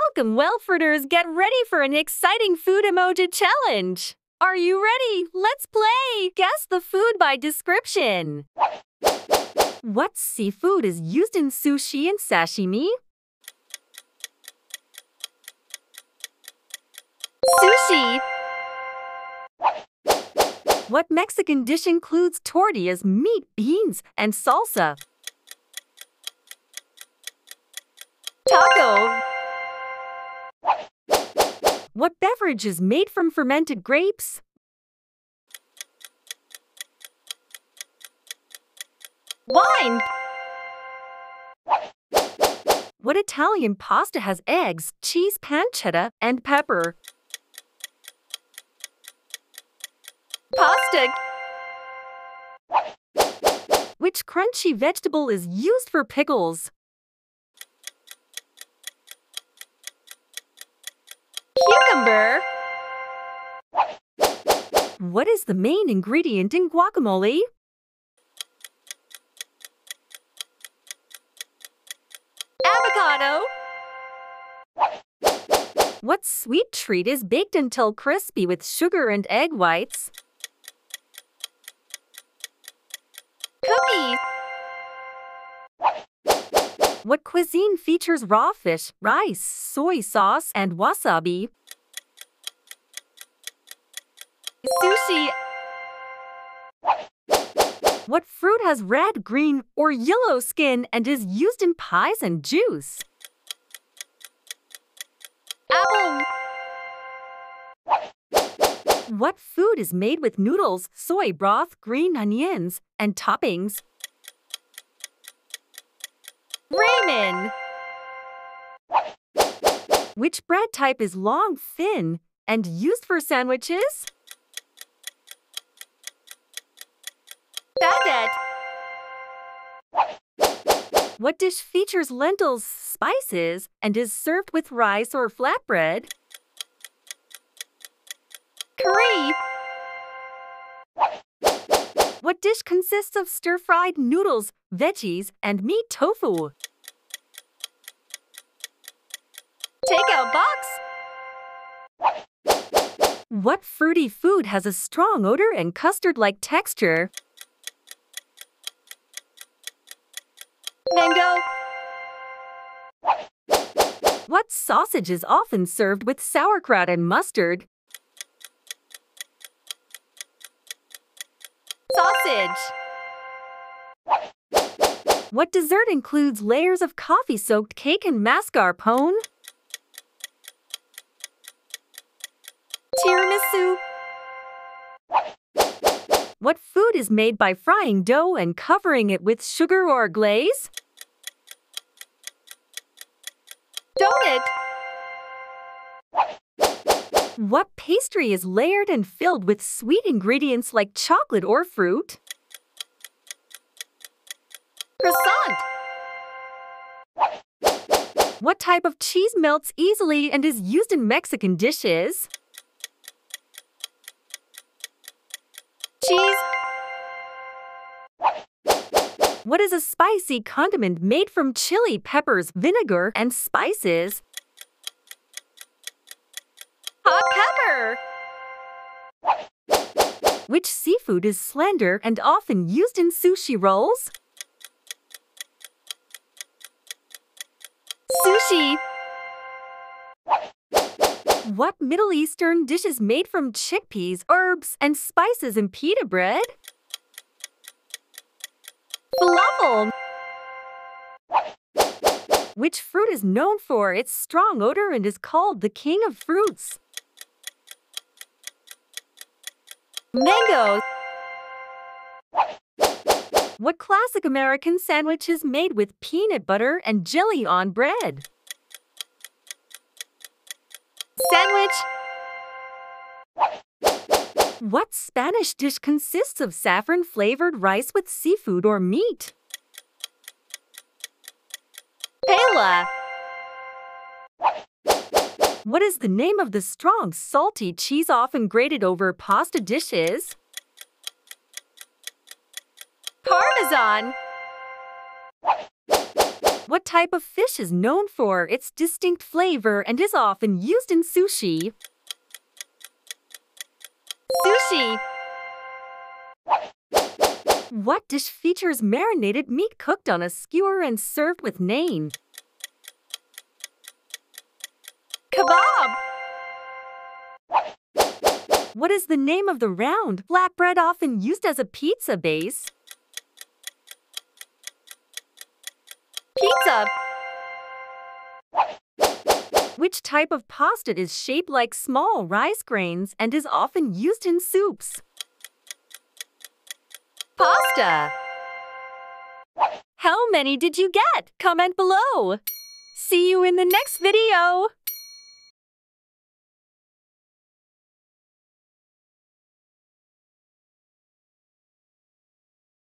Welcome, Welforders! Get ready for an exciting food emoji challenge! Are you ready? Let's play! Guess the food by description. What seafood is used in sushi and sashimi? Sushi! What Mexican dish includes tortillas, meat, beans, and salsa? Taco! What beverage is made from fermented grapes? Wine! What Italian pasta has eggs, cheese, pancetta, and pepper? Pasta! Which crunchy vegetable is used for pickles? Cucumber! What is the main ingredient in guacamole? Avocado! What sweet treat is baked until crispy with sugar and egg whites? Cookies! What cuisine features raw fish, rice, soy sauce, and wasabi? Sushi! What fruit has red, green, or yellow skin and is used in pies and juice? Apple! What food is made with noodles, soy broth, green onions, and toppings? Ramen! Which bread type is long, thin, and used for sandwiches? Baguette! What dish features lentils, spices, and is served with rice or flatbread? Curry! What dish consists of stir-fried noodles, veggies, and meat tofu? Takeout box! What fruity food has a strong odor and custard-like texture? Mango! What sausage is often served with sauerkraut and mustard? Sausage! What dessert includes layers of coffee-soaked cake and mascarpone? Tiramisu! What food is made by frying dough and covering it with sugar or glaze? Donut! What pastry is layered and filled with sweet ingredients like chocolate or fruit? Croissant! What type of cheese melts easily and is used in Mexican dishes? Cheese! What is a spicy condiment made from chili peppers, vinegar, and spices? Hot pepper! Which seafood is slender and often used in sushi rolls? Sushi! What Middle Eastern dish is made from chickpeas, herbs, and spices and pita bread? Falafel! Which fruit is known for its strong odor and is called the king of fruits? Mango! What classic American sandwich is made with peanut butter and jelly on bread? Sandwich! What Spanish dish consists of saffron-flavored rice with seafood or meat? Paella! What is the name of the strong, salty cheese often grated over pasta dishes? Parmesan! What type of fish is known for its distinct flavor and is often used in sushi? Sushi! What dish features marinated meat cooked on a skewer and served with naan? Kebab! What is the name of the round flatbread often used as a pizza base? Pizza! Which type of pasta is shaped like small rice grains and is often used in soups? Pasta! How many did you get? Comment below! See you in the next video!